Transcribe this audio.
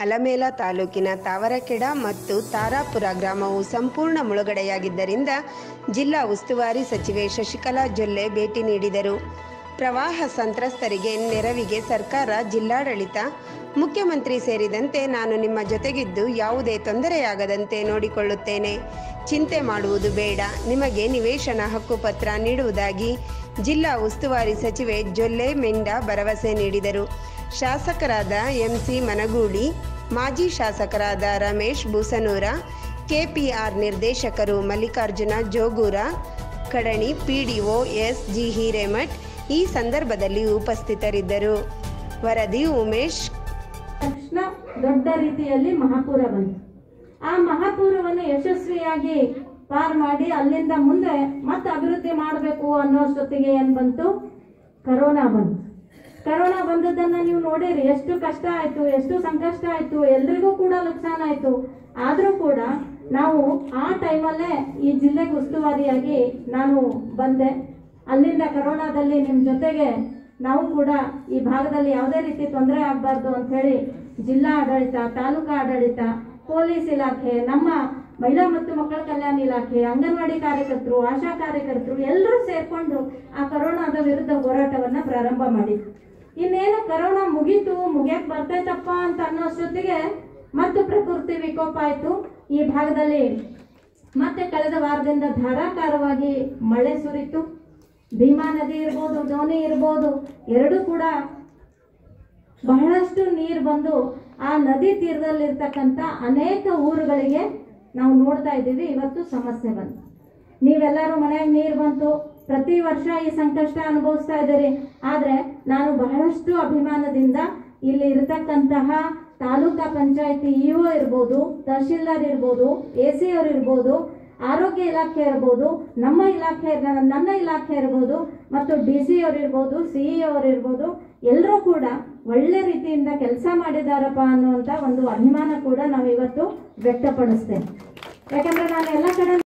ನಲ್ಲಮೇಲ ತಾಲೂಕಿನ ತಾವರಕೆಡ ಮತ್ತು ತಾರಾಪುರ ಗ್ರಾಮವು ಸಂಪೂರ್ಣ ಮುಳುಗಡೆಯಾಗಿದ್ದರಿಂದ ಜಿಲ್ಲಾ ಉಸ್ತುವಾರಿ ಸಚಿವೆ ಶಶಿಕಲಾ ಜೊಲ್ಲೆ ಭೇಟಿ ನೀಡಿದರು. ಪ್ರವಾಹ ಸಂತ್ರಸ್ತರಿಗೆ ನೆರವಿಗೆ ಸರ್ಕಾರ ಜಿಲ್ಲಾಡಳಿತ, ಮುಖ್ಯಮಂತ್ರಿ ಸೇರಿದಂತೆ ನಾನು ನಿಮ್ಮ ಜೊತೆಗಿದ್ದು ಯಾವುದೇ ತೊಂದರೆಯಾಗದಂತೆ ನೋಡಿಕೊಳ್ಳುತ್ತೇನೆ. ಚಿಂತೆ ಮಾಡುವುದು ಬೇಡ. ನಿಮಗೆ ನಿವೇಶನ ಹಕ್ಕುಪತ್ರ ನೀಡುವುದಾಗಿ ಜಿಲ್ಲಾ ಉಸ್ತುವಾರಿ ಸಚಿವೆ ಜೊಲ್ಲೆ ಮೆಂಡ ಭರವಸೆ ನೀಡಿದರು. ಶಾಸಕರಾದ ಎಂಸಿ ಮನಗೂಳಿ ಮಾಜಿ ಶಾಸಕರಾದ ರಮೇಶ್ ಬೂಸನೂರ, ಕೆಪಿಆರ್ ನಿರ್ದೇಶಕರು Mallikarjuna Jogur, Kadani PDO S G Hiremath ಈ ಸಂದರ್ಭದಲ್ಲಿ ಉಪಸ್ಥಿತರಿದ್ದರು. ವರದಿ ಉಮೇಶ್. ತಕ್ಷಣ ದೊಡ್ಡ ರೀತಿಯಲ್ಲಿ ಮಹಾಪೂರ ಬಂತು. ಆ ಮಹಾಪೂರವನ್ನು ಯಶಸ್ವಿಯಾಗಿ ಪಾರ್ ಮಾಡಿ ಅಲ್ಲಿಂದ ಮುಂದೆ ಮತ್ತೆ ಅಭಿವೃದ್ಧಿ ಮಾಡಬೇಕು ಅನ್ನೋಷ್ಟೊತ್ತಿಗೆ ಏನ್ ಬಂತು? ಕರೋನಾ ಬಂತು. ಕರೋನಾ ಬಂದದ್ದನ್ನ ನೀವು ನೋಡಿರಿ, ಎಷ್ಟು ಕಷ್ಟ ಆಯ್ತು, ಎಷ್ಟು ಸಂಕಷ್ಟ ಆಯ್ತು, ಎಲ್ರಿಗೂ ಕೂಡ ನುಕ್ಸಾನ ಆಯ್ತು. ಆದ್ರೂ ಕೂಡ ನಾವು ಆ ಟೈಮಲ್ಲೇ ಈ ಜಿಲ್ಲೆಗೆ ಉಸ್ತುವಾರಿಯಾಗಿ ನಾನು ಬಂದೆ. ಅಲ್ಲಿಂದ ಕರೋನಾದಲ್ಲಿ ನಿಮ್ಮ ಜೊತೆಗೆ ನಾವು ಕೂಡ ಈ ಭಾಗದಲ್ಲಿ ಯಾವುದೇ ರೀತಿ ತೊಂದರೆ ಆಗಬಾರ್ದು ಅಂತ ಹೇಳಿ ಜಿಲ್ಲಾ ಆಡಳಿತ, ತಾಲೂಕಾ ಆಡಳಿತ, ಪೊಲೀಸ್ ಇಲಾಖೆ, ನಮ್ಮ ಮಹಿಳಾ ಮತ್ತು ಮಕ್ಕಳ ಕಲ್ಯಾಣ ಇಲಾಖೆ, ಅಂಗನವಾಡಿ ಕಾರ್ಯಕರ್ತರು, ಆಶಾ ಕಾರ್ಯಕರ್ತರು ಎಲ್ಲರೂ ಸೇರ್ಕೊಂಡು ಆ ಕರೋನಾದ ವಿರುದ್ಧ ಹೋರಾಟವನ್ನ ಪ್ರಾರಂಭ ಮಾಡಿದ್ರು ಇನ್ನೇನು ಕರೋನಾ ಮುಗೀತು, ಮುಗಿಯಕ್ ಬರ್ತೈತಪ್ಪ ಅಂತ ಅನ್ನೋಷ್ಟೊತ್ತಿಗೆ ಮತ್ತೆ ಪ್ರಕೃತಿ ವಿಕೋಪ ಆಯ್ತು ಈ ಭಾಗದಲ್ಲಿ. ಮತ್ತೆ ಕಳೆದ ವಾರದಿಂದ ಧಾರಾಕಾರವಾಗಿ ಮಳೆ ಸುರಿತು. ಭೀಮಾ ನದಿ ಇರ್ಬೋದು, ದೋಣಿ ಇರ್ಬೋದು, ಎರಡೂ ಕೂಡ ಬಹಳಷ್ಟು ನೀರು ಬಂದು ಆ ನದಿ ತೀರದಲ್ಲಿರ್ತಕ್ಕಂಥ ಅನೇಕ ಊರುಗಳಿಗೆ ನಾವು ನೋಡ್ತಾ ಇದ್ದೀವಿ. ಇವತ್ತು ಸಮಸ್ಯೆ ಬಂತು. ನೀವೆಲ್ಲರೂ ಮನೆಯಾಗ ನೀರು ಬಂತು. ಪ್ರತಿ ವರ್ಷ ಈ ಸಂಕಷ್ಟ ಅನುಭವಿಸ್ತಾ ಇದ್ದೀರಿ. ಆದ್ರೆ ನಾನು ಬಹಳಷ್ಟು ಅಭಿಮಾನದಿಂದ ಇಲ್ಲಿ ಇರತಕ್ಕಂತಹ ತಾಲೂಕಾ ಪಂಚಾಯತಿ ಇಒ ಇರ್ಬೋದು, ತಹಶೀಲ್ದಾರ್ ಇರ್ಬೋದು ಎ ಸಿ ಅವರು ಇರ್ಬೋದು, ಆರೋಗ್ಯ ಇಲಾಖೆ ಇರ್ಬೋದು, ನಮ್ಮ ಇಲಾಖೆ ನನ್ನ ಇಲಾಖೆ ಇರ್ಬೋದು, ಮತ್ತು ಡಿ ಸಿ ಅವ್ರು ಇರ್ಬೋದು ಇ ಅವ್ರು ಇರ್ಬೋದು ಎಲ್ಲರೂ ಕೂಡ ಒಳ್ಳೆ ರೀತಿಯಿಂದ ಕೆಲಸ ಮಾಡಿದಾರಪ್ಪ ಅನ್ನುವಂಥ ಒಂದು ಅಭಿಮಾನ ಕೂಡ ನಾವು ಇವತ್ತು ವ್ಯಕ್ತಪಡಿಸ್ತೇವೆ. ಯಾಕಂದ್ರೆ ನಾನು ಎಲ್ಲ ಕಡೆ